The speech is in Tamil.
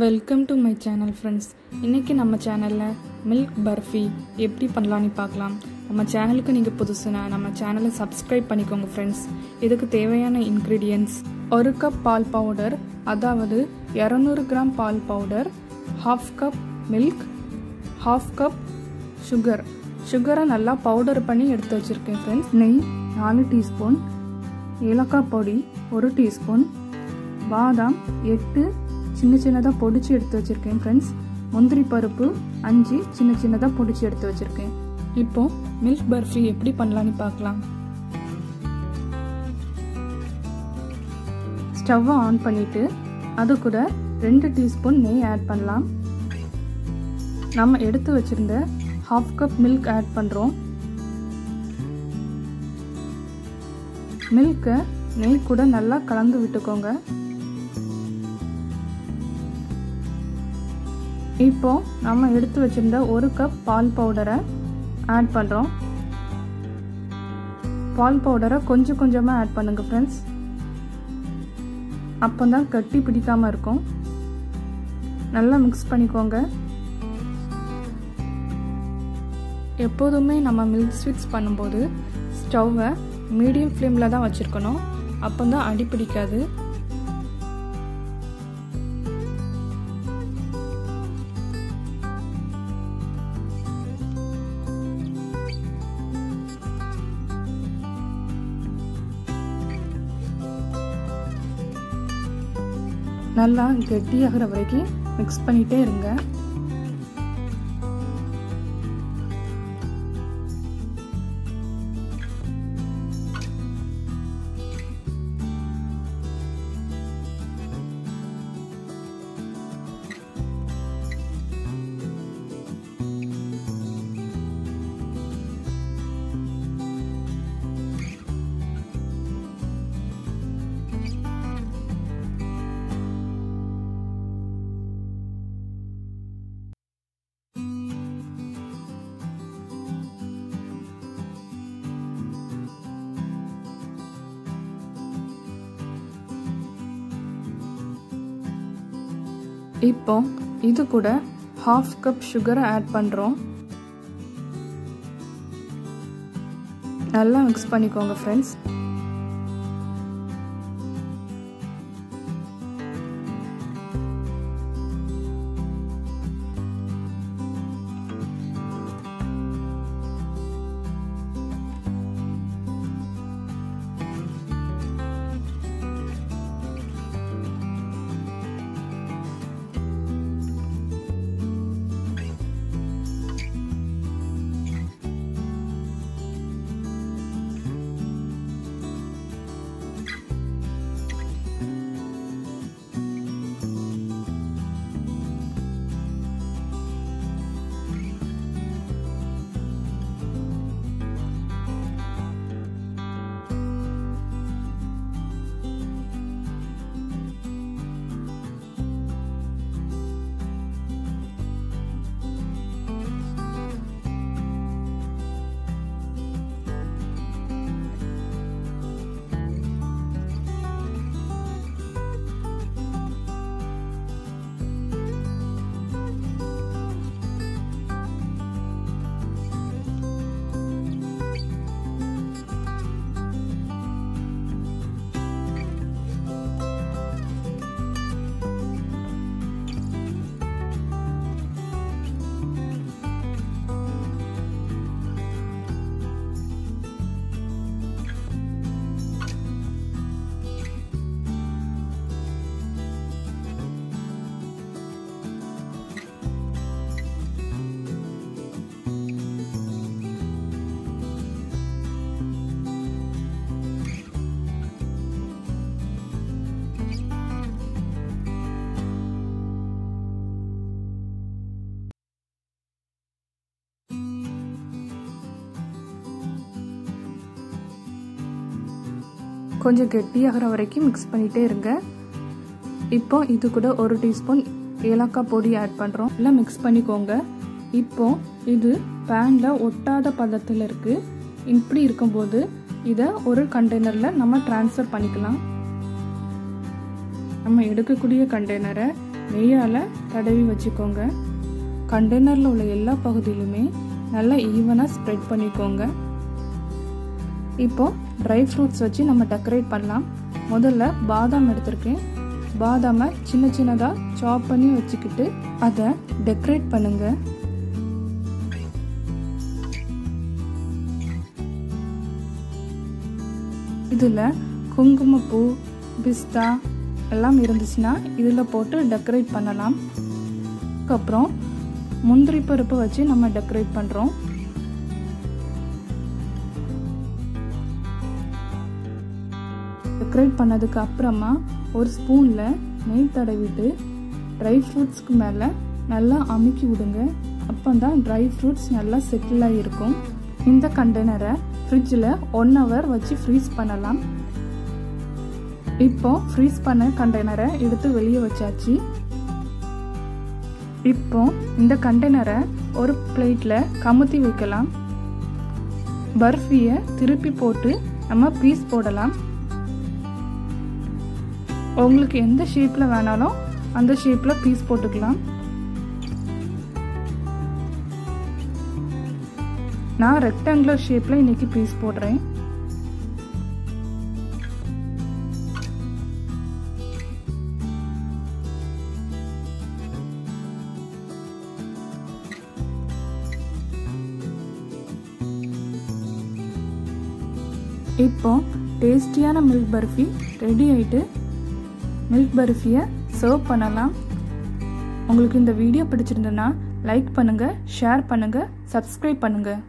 Welcome to my channel friends இன்றைக்கி நம்ம சேனலில் மில்க் பர்ஃபி எப்படி பண்ணலான்னு பார்க்கலாம். நம்ம சேனலுக்கு நீங்கள் புதுசுனா நம்ம சேனலை சப்ஸ்கிரைப் பண்ணிக்கோங்க ஃப்ரெண்ட்ஸ் இதுக்கு தேவையான இன்க்ரீடியன்ட்ஸ் ஒரு கப் பால் பவுடர் அதாவது இரநூறு கிராம் பால் powder half cup milk half cup sugar சுகரை நல்லா பவுடர் பண்ணி எடுத்து வச்சுருக்கேன் ஃப்ரெண்ட்ஸ் நெய் நாலு டீஸ்பூன் ஏலக்காய் பொடி ஒரு டீஸ்பூன் பாதாம் எட்டு சின்ன சின்னதாக பொடிச்சு எடுத்து வச்சுருக்கேன் ஃப்ரெண்ட்ஸ் முந்திரி பருப்பு அஞ்சு சின்ன சின்னதாக பொடிச்சு எடுத்து வச்சுருக்கேன். இப்போது மில்க் பர்ஃபி எப்படி பண்ணலான்னு பார்க்கலாம். ஸ்டவ்வை ஆன் பண்ணிவிட்டு அது கூட ரெண்டு டீஸ்பூன் நெய் ஆட் பண்ணலாம். நம்ம எடுத்து வச்சுருந்த ஹாஃப் கப் மில்க் ஆட் பண்ணுறோம் மில்கை நெய் கூட நல்லா கலந்து விட்டுக்கோங்க. இப்போ நம்ம எடுத்து வச்சிருந்த ஒரு கப் பால் பவுடரை ஆட் பண்ணுறோம் பால் பவுடரை கொஞ்சம் கொஞ்சமாக ஆட் பண்ணுங்கள் ஃப்ரெண்ட்ஸ் அப்போ தான் கட்டி பிடிக்காமல் இருக்கும். நல்லா மிக்ஸ் பண்ணிக்கோங்க. எப்போதுமே நம்ம மில்க் ஸ்வீட்ஸ் பண்ணும்போது ஸ்டவ்வை மீடியம் ஃப்ளேமில் தான் வச்சுருக்கணும். அப்போ தான் அடி பிடிக்காது. நல்லா கெட்டியாகிற வரைக்கும் மிக்ஸ் பண்ணிகிட்டே இருங்க. இப்போ இது கூட ஹாஃப் கப் சுகரை ஆட் பண்ணுறோம் நல்லா மிக்ஸ் பண்ணிக்கோங்க ஃப்ரெண்ட்ஸ் கொஞ்சம் கெட்டியாகிற வரைக்கும் மிக்ஸ் பண்ணிகிட்டே இருங்க. இப்போ இது கூட ஒரு டீஸ்பூன் ஏலக்காய் பொடி ஆட் பண்ணுறோம் எல்லாம் மிக்ஸ் பண்ணிக்கோங்க. இப்போ இது பேனில் ஒட்டாத பதத்தில் இருக்குது இப்படி இருக்கும்போது இதை ஒரு கண்டெய்னரில் நம்ம ட்ரான்ஸ்ஃபர் பண்ணிக்கலாம். நம்ம எடுக்கக்கூடிய கண்டெய்னரை நெய்யால் தடவி வச்சுக்கோங்க. கண்டெய்னரில் உள்ள எல்லா பகுதியிலுமே நல்லா ஈவனாக ஸ்ப்ரெட் பண்ணிக்கோங்க. இப்போ ட்ரை ஃப்ரூட்ஸ் வச்சு நம்ம டெக்கரேட் பண்ணலாம். முதல்ல பாதாம் எடுத்திருக்கேன். பாதாமை சின்ன சின்னதாக சாப் பண்ணி வச்சுக்கிட்டு அதை டெக்கரேட் பண்ணுங்க. இதில் குங்குமப்பூ பிஸ்தா எல்லாம் இருந்துச்சுன்னா இதில் போட்டு டெக்கரேட் பண்ணலாம். அதுக்கப்புறம் முந்திரி பருப்பு வச்சு நம்ம டெக்கரேட் பண்ணுறோம் டெக்கரேட் பண்ணதுக்கு அப்புறமா ஒரு ஸ்பூனில் நெய் தடவிட்டு ட்ரை ஃப்ரூட்ஸ்க்கு மேலே நல்லா அமுக்கி விடுங்க. அப்போ தான் ட்ரை ஃப்ரூட்ஸ் நல்லா செட்டில் ஆகிருக்கும் இந்த கண்டெய்னரை ஃப்ரிட்ஜில் ஒன் ஹவர் வச்சு ஃப்ரீஸ் பண்ணலாம். இப்போ ஃப்ரீஸ் பண்ண கண்டெய்னரை எடுத்து வெளியே வச்சாச்சு. இப்போ இந்த கண்டெய்னரை ஒரு பிளேட்டில் கமுத்தி வைக்கலாம். பர்ஃபியை திருப்பி போட்டு நம்ம பீஸ் போடலாம். உங்களுக்கு எந்த ஷேப்பில் வேணாலும் அந்த ஷேப்பில் பீஸ் போட்டுக்கலாம். நான் ரெக்டாங்குலர் ஷேப்பில் இன்னைக்கு பீஸ் போடுறேன். இப்போ டேஸ்டியான மில்க் பர்ஃபி ரெடி ஆயிட்டு மில்க் பர்ஃபியை சர்வ் பண்ணலாம். உங்களுக்கு இந்த வீடியோ பிடிச்சிருந்ததுன்னா லைக் பண்ணுங்கள் ஷேர் பண்ணுங்கள் சப்ஸ்கிரைப் பண்ணுங்கள்